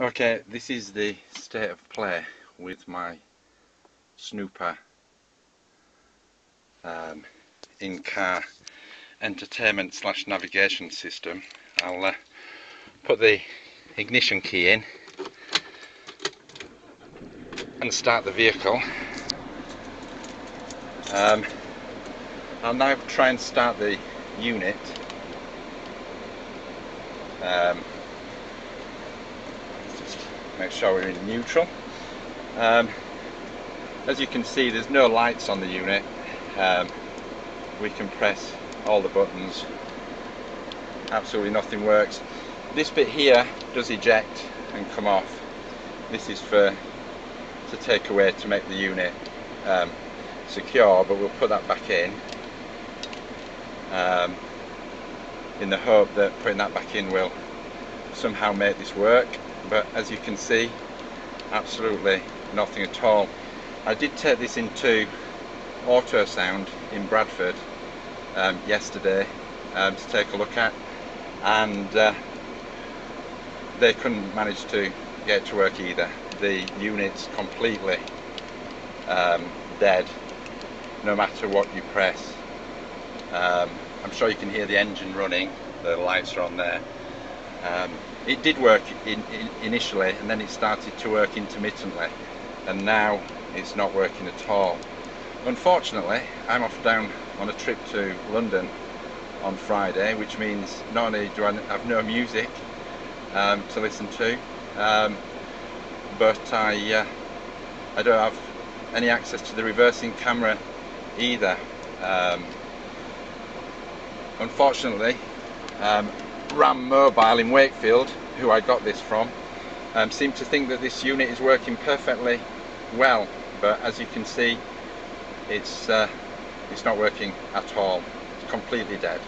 Okay, this is the state of play with my Snooper um, in-car entertainment slash navigation system. I'll uh, put the ignition key in and start the vehicle. Um, I'll now try and start the unit. Um, make sure we're in neutral. Um, as you can see there's no lights on the unit. Um, we can press all the buttons. Absolutely nothing works. This bit here does eject and come off. This is for to take away to make the unit um, secure but we'll put that back in um, in the hope that putting that back in will somehow make this work but as you can see absolutely nothing at all I did take this into Autosound in Bradford um, yesterday um, to take a look at and uh, they couldn't manage to get it to work either the unit's completely um, dead no matter what you press. Um, I'm sure you can hear the engine running, the lights are on there. Um, it did work in, in, initially and then it started to work intermittently and now it's not working at all. Unfortunately, I'm off down on a trip to London on Friday, which means not only do I have no music um, to listen to, um, but I uh, I don't have any access to the reversing camera either. Um, unfortunately, um, Ram Mobile in Wakefield, who I got this from, um, seem to think that this unit is working perfectly well, but as you can see, it's uh, it's not working at all. It's completely dead.